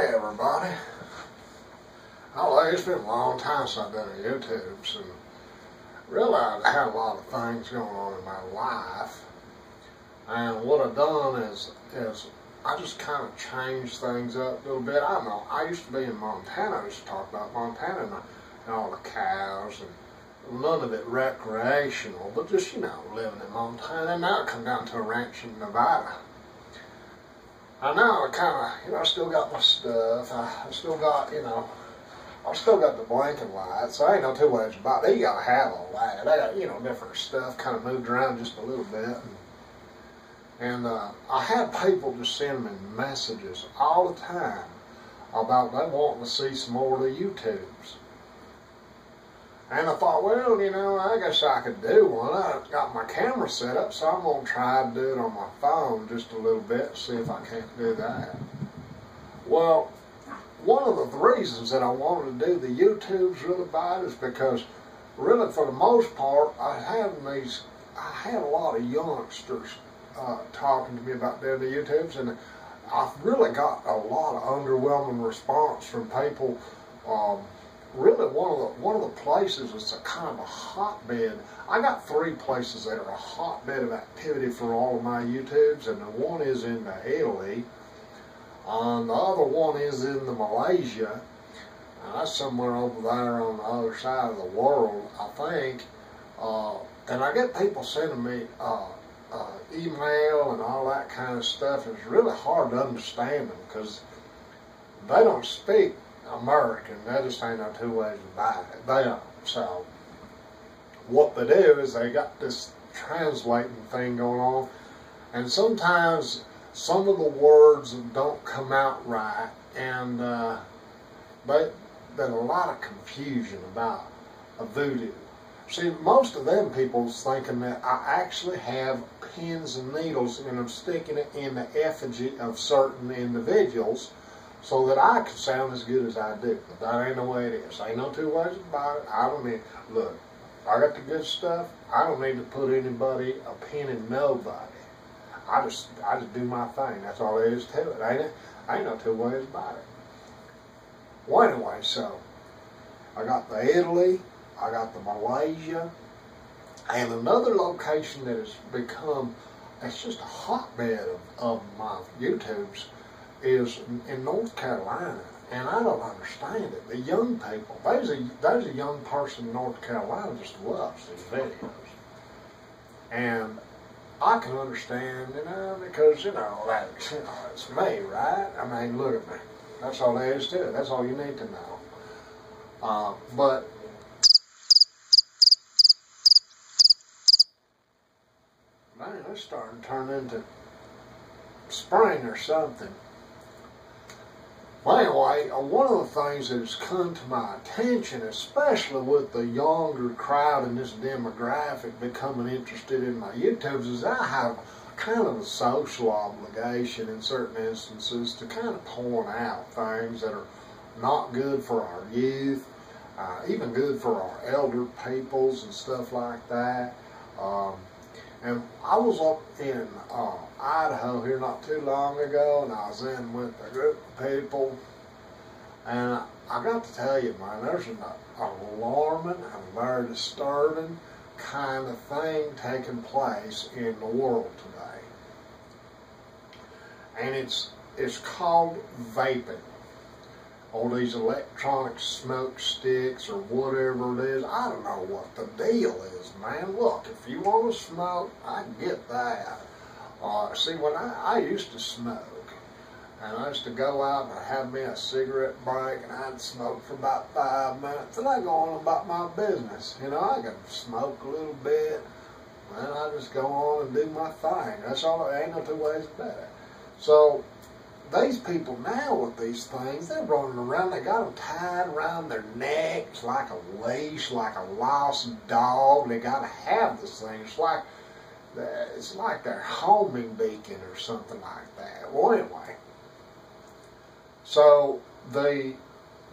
Hey everybody. It's been a long time since I've been on YouTube, and realized I had a lot of things going on in my life. And what I've done is is I just kind of changed things up a little bit. I know. I used to be in Montana. I used to talk about Montana and, and all the cows and none of it recreational, but just, you know, living in Montana. And now I come down to a ranch in Nevada. I know I kind of, you know, I still got my stuff. I, I still got, you know, I still got the blinking lights. I ain't no two ways about it. You gotta have all that. I got, you know, different stuff kind of moved around just a little bit. And, and uh, I had people just send me messages all the time about they wanting to see some more of the YouTubes. And I thought, well, you know, I guess I could do one. I've got my camera set up, so I'm going to try to do it on my phone just a little bit, see if I can't do that. Well, one of the reasons that I wanted to do the YouTubes really bad is because, really, for the most part, I have these, I had a lot of youngsters uh, talking to me about doing the YouTubes, and I've really got a lot of underwhelming response from people. Um, really one of the one of the places is a kind of a hotbed. I got three places that are a hotbed of activity for all of my YouTubes, and the one is in the Italy, and the other one is in the Malaysia. And that's somewhere over there on the other side of the world, I think. Uh, and I get people sending me uh, uh, email and all that kind of stuff. It's really hard to understand them because they don't speak American. That just ain't no two ways about it. They don't. So what they do is they got this translating thing going on, and sometimes some of the words don't come out right, and uh, they, there's a lot of confusion about a voodoo. See, most of them people's thinking that I actually have pins and needles and I'm sticking it in the effigy of certain individuals so that I can sound as good as I do. But that ain't the way it is. Ain't no two ways about it. I don't need, look, I got the good stuff. I don't need to put anybody a pin in nobody. I just, I just do my thing. That's all there is to it, ain't it? Ain't no two ways about it. Well, anyway, so I got the Italy, I got the Malaysia, and another location that has become, it's just a hotbed of, of my YouTubes is in North Carolina, and I don't understand it. The young people, there's a there's a young person in North Carolina just loves these videos, and I can understand, you know, because you know that's you know it's me, right? I mean, look at me. That's all there is to it. That's all you need to know. Uh, but man, it's starting to turn into spring or something. Uh, one of the things that has come to my attention, especially with the younger crowd in this demographic becoming interested in my YouTubes, is I have kind of a social obligation in certain instances to kind of point out things that are not good for our youth, uh, even good for our elder peoples and stuff like that. Um, and I was up in uh, Idaho here not too long ago, and I was in with a group of people, and I, got to tell you, man, there's an alarming and very disturbing kind of thing taking place in the world today. And it's it's called vaping all these electronic smoke sticks or whatever it is. I don't know what the deal is, man. Look, if you want to smoke, I get that. Uh, see, when I, I used to smoke, and I used to go out and have me a cigarette break and I'd smoke for about five minutes and I'd go on about my business. You know, I could smoke a little bit and I'd just go on and do my thing. That's all, ain't no two ways about it. So, these people now with these things, they're running around, they got them tied around their necks like a leash, like a lost dog. They got to have this thing. It's like, it's like their homing beacon or something like that. Well, anyway, so the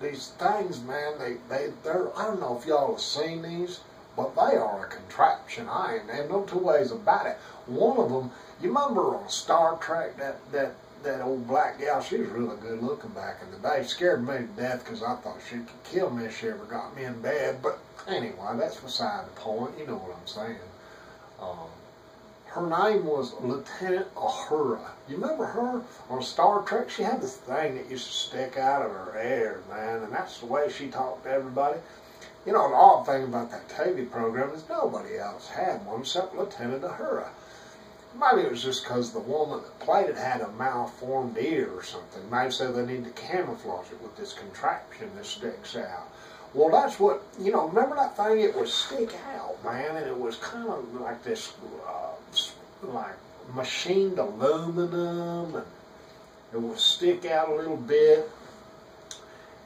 these things, man, they, they, they're, I don't know if y'all have seen these, but they are a contraption. I ain't, there's no two ways about it. One of them, you remember on Star Trek that, that that old black gal, she was really good looking back in the day. Scared me to death because I thought she could kill me if she ever got me in bed. But anyway, that's beside the point. You know what I'm saying. Um, her name was Lieutenant Uhura. You remember her on Star Trek? She had this thing that used to stick out of her hair, man, and that's the way she talked to everybody. You know, the odd thing about that TV program is nobody else had one except Lieutenant Uhura. Maybe it was just because the woman that played it had a malformed ear or something. Maybe so they need to camouflage it with this contraption that sticks out. Well, that's what, you know, remember that thing? It would stick out, man, and it was kind of like this, uh, like machined aluminum, and it would stick out a little bit.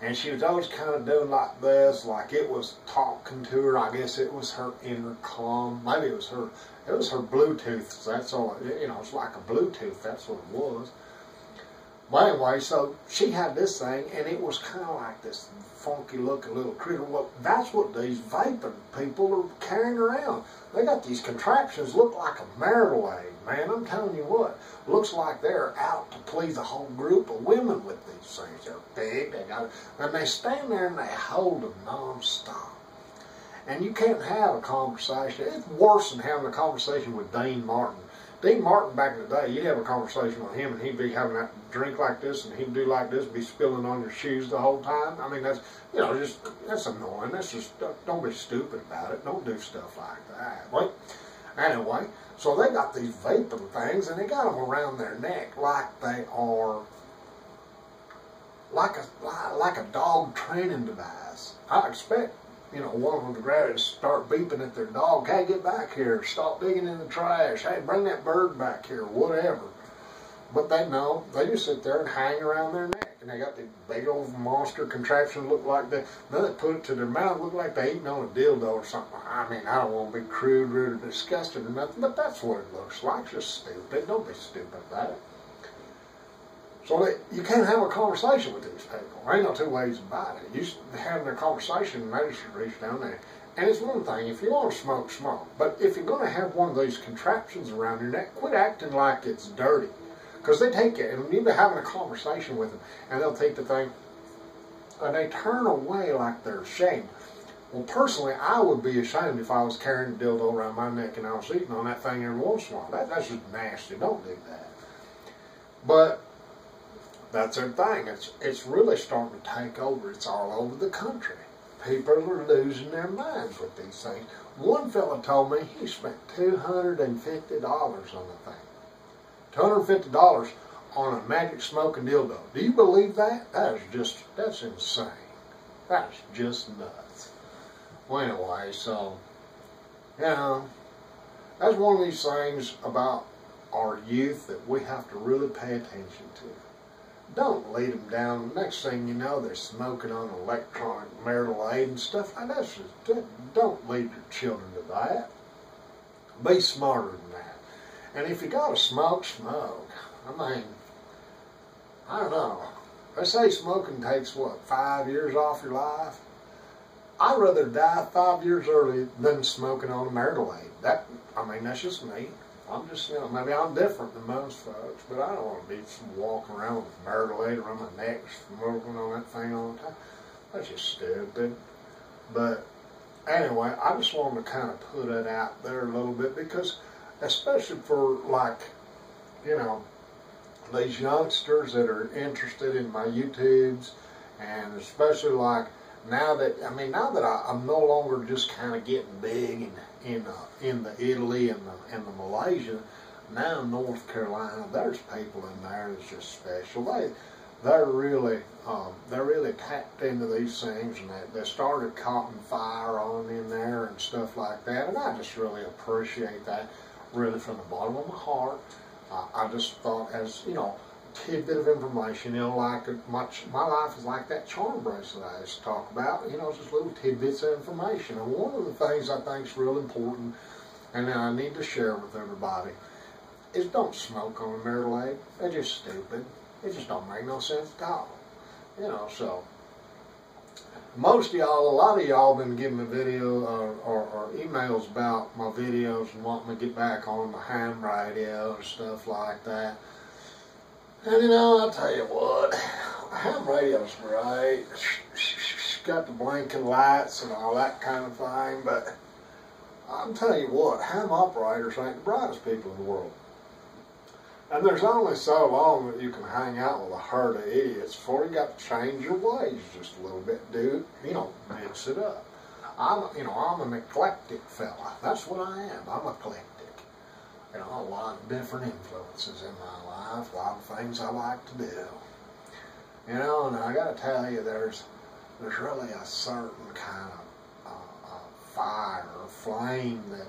And she was always kind of doing like this, like it was talking to her. I guess it was her intercom. Maybe it was her it was her Bluetooth. That's all. You know, it's like a Bluetooth. That's what it was. But anyway, so she had this thing, and it was kind of like this funky looking little critter. Well, that's what these vaping people are carrying around. They got these contraptions look like a marital aid, man. I'm telling you what. Looks like they're out to please a whole group of women with these things. They're big, they got, and they stand there and they hold them nonstop and you can't have a conversation. It's worse than having a conversation with Dean Martin. Dean Martin back in the day, you'd have a conversation with him and he'd be having that drink like this and he'd do like this, be spilling on your shoes the whole time. I mean, that's, you know, just, that's annoying. That's just, don't be stupid about it. Don't do stuff like that. Right? Anyway, so they got these vaping things and they got them around their neck like they are, like a, like a dog training device. I expect you know, one of them to grab it and start beeping at their dog, hey, get back here, stop digging in the trash, hey, bring that bird back here, whatever. But they know, they just sit there and hang around their neck. And they got the big old monster contraption look like that. Then they put it to their mouth, look like they eating on a dildo or something. I mean, I don't want to be crude, rude, or disgusting or nothing, but that's what it looks like. Just stupid. Don't be stupid about it. So you can't have a conversation with these people. There ain't no two ways about it. You having a conversation, reach down there. And it's one thing, if you want to smoke, smoke. But if you're going to have one of these contraptions around your neck, quit acting like it's dirty. Because they take it, and you've been having a conversation with them, and they'll take the thing, and they turn away like they're ashamed. Well, personally, I would be ashamed if I was carrying a dildo around my neck and I was eating on that thing every once in a while. That, that's just nasty. Don't do that. But that's their thing. It's it's really starting to take over. It's all over the country. People are losing their minds with these things. One fellow told me he spent two hundred and fifty dollars on the thing. Two hundred fifty dollars on a magic smoking dildo. Do you believe that? That is just that's insane. That's just nuts. Well, anyway, so you know, that's one of these things about our youth that we have to really pay attention to. Don't lead them down. Next thing you know, they're smoking on electronic marital aid and stuff like that. Just, don't lead your children to that. Be smarter than that. And if you got to smoke, smoke. I mean, I don't know. They say smoking takes, what, five years off your life? I'd rather die five years early than smoking on a marital aid. That, I mean, that's just me. I'm just, you know, maybe I'm different than most folks, but I don't want to be some walking around with aid around my neck, smoking on that thing all the time. That's just stupid. But anyway, I just wanted to kind of put it out there a little bit because, especially for like, you know, these youngsters that are interested in my YouTubes, and especially like now that I mean now that I, am no longer just kind of getting big in in uh, in the Italy and the and the Malaysia, now North Carolina, there's people in there that's just special. They they're really um, they're really tapped into these things and they, they started cotton fire on in there and stuff like that and I just really appreciate that really from the bottom of my heart. Uh, I just thought as you know tidbit of information, you know, like much, my life is like that charm bracelet I used to talk about, you know, just little tidbits of information. And one of the things I think is real important, and that I need to share with everybody, is don't smoke on a marital aid. They're just stupid. It just don't make no sense at all. You know, so most of y'all, a lot of y'all been giving me video or, or, or, emails about my videos and wanting me to get back on the ham radio and stuff like that. And you know, I'll tell you what, ham radio's great. Got the blinking lights and all that kind of thing, but I'm telling you what, ham operators ain't the brightest people in the world. And there's only so long that you can hang out with a herd of idiots before you got to change your ways just a little bit, dude. You know, mix it up. I'm, you know, I'm an eclectic fella. That's what I am. I'm eclectic. You know, a lot of different influences in my life, a lot of things I like to do. You know, and I got to tell you, there's there's really a certain kind of uh, uh, fire flame that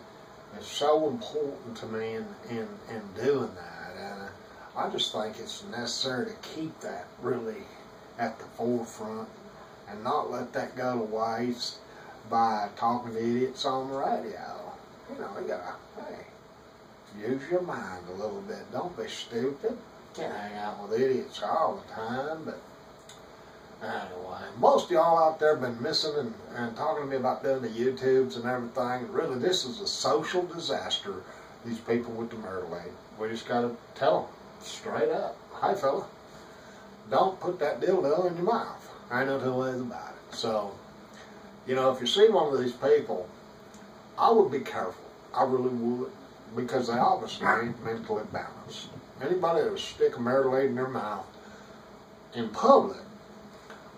is so important to me in, in, in doing that. And I just think it's necessary to keep that really at the forefront and not let that go to waste by talking to idiots on the radio. You know, you gotta, use your mind a little bit. Don't be stupid. Can't hang out with idiots all the time, but anyway, most of y'all out there have been missing and, and talking to me about doing the YouTubes and everything. Really, this is a social disaster, these people with the Myrtle We just gotta tell them straight up, hi fella, don't put that dildo in your mouth. I know two ways about it. So, you know, if you see one of these people, I would be careful. I really would because they obviously ain't mentally balanced. Anybody that would stick a marital aid in their mouth in public,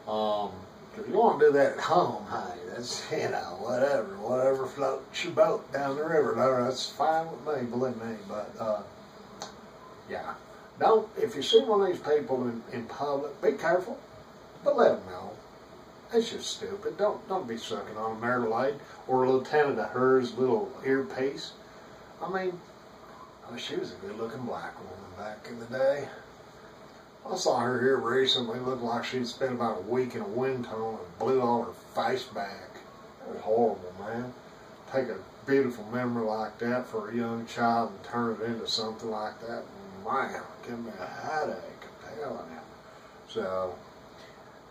um, if you want to do that at home, hey, that's, you know, whatever, whatever floats your boat down the river, that's fine with me, believe me, but, uh, yeah. Don't, if you see one of these people in, in public, be careful, but let them know. It's just stupid. Don't don't be sucking on a marital aid or a Lieutenant Uhura's little earpiece. I mean, I she was a good looking black woman back in the day. I saw her here recently. Looked like she'd spent about a week in a wind tunnel and blew all her face back. Was horrible, man. Take a beautiful memory like that for a young child and turn it into something like that. Man, give me a headache. I'm telling you. So,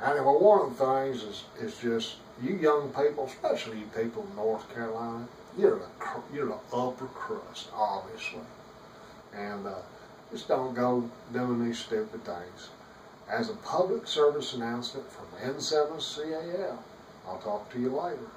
anyway, one of the things is, is just you young people, especially you people in North Carolina, you're the you're the upper crust, obviously, and uh, just don't go doing these stupid things. As a public service announcement from N7CAL, I'll talk to you later.